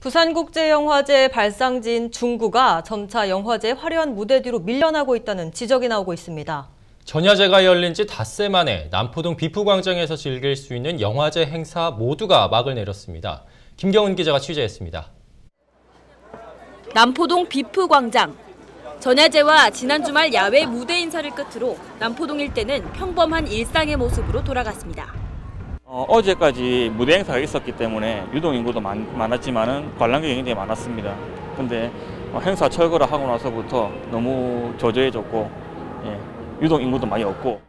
부산국제영화제 발상지인 중구가 점차 영화제 화려한 무대 뒤로 밀려나고 있다는 지적이 나오고 있습니다. 전야제가 열린 지 닷새 만에 남포동 비프광장에서 즐길 수 있는 영화제 행사 모두가 막을 내렸습니다. 김경은 기자가 취재했습니다. 남포동 비프광장. 전야제와 지난 주말 야외 무대 인사를 끝으로 남포동 일대는 평범한 일상의 모습으로 돌아갔습니다. 어, 제까지 무대 행사가 있었기 때문에 유동 인구도 많, 많았지만은 관람객이 굉장히 많았습니다. 근데 어, 행사 철거를 하고 나서부터 너무 저조해졌고 예, 유동 인구도 많이 없고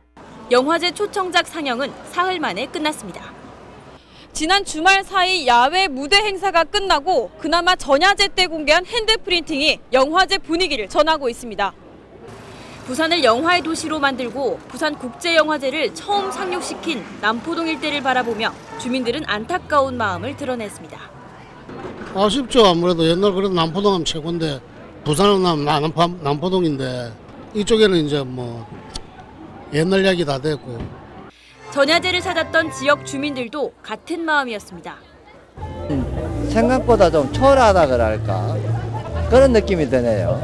영화제 초청작 상영은 사흘 만에 끝났습니다. 지난 주말 사이 야외 무대 행사가 끝나고 그나마 전야제 때 공개한 hand printing이 영화제 분위기를 전하고 있습니다. 부산을 영화의 도시로 만들고 부산 국제영화제를 처음 상륙시킨 남포동 일대를 바라보며 주민들은 안타까운 마음을 드러냈습니다. 아쉽죠. 아무래도 옛날 그래도 남포동 하면 최고인데 부산은 남, 남포, 남포동인데 이쪽에는 이제 뭐 옛날 이야기 다 됐고 전야제를 찾았던 지역 주민들도 같은 마음이었습니다. 생각보다 좀 초라하다 그럴까 그런 느낌이 드네요.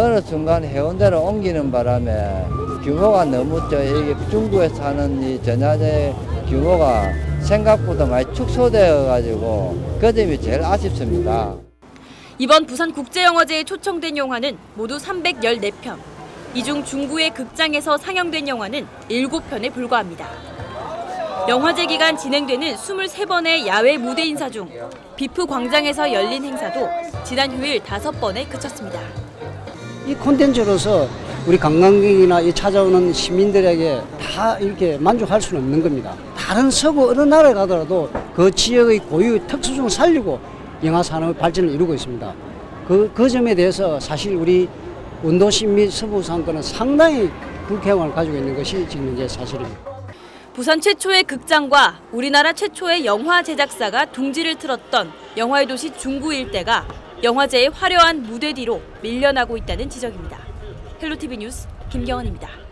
어느 순간 해운대로 옮기는 바람에 규모가 너무 저 이게 중구에서 하는 이 전야제 규모가 생각보다 많이 축소되어 가지고 그 점이 제일 아쉽습니다. 이번 부산 국제영화제에 초청된 영화는 모두 314편. 이 중 중구의 극장에서 상영된 영화는 7편에 불과합니다. 영화제 기간 진행되는 23번의 야외 무대 인사 중 비프 광장에서 열린 행사도 지난 휴일 5번에 그쳤습니다. 이 콘텐츠로서 우리 관광객이나 이 찾아오는 시민들에게 다 이렇게 만족할 수는 없는 겁니다. 다른 서구 어느 나라에 가더라도 그 지역의 고유의 특수성을 살리고 영화 산업의 발전을 이루고 있습니다. 그, 그 점에 대해서 사실 우리 운도시 및 서부 상권은 상당히 불쾌감을 가지고 있는 것이 지금 이제 사실입니다. 부산 최초의 극장과 우리나라 최초의 영화 제작사가 둥지를 틀었던 영화의 도시 중구 일대가 영화제의 화려한 무대 뒤로 밀려나고 있다는 지적입니다. 헬로티비 뉴스 김경원입니다.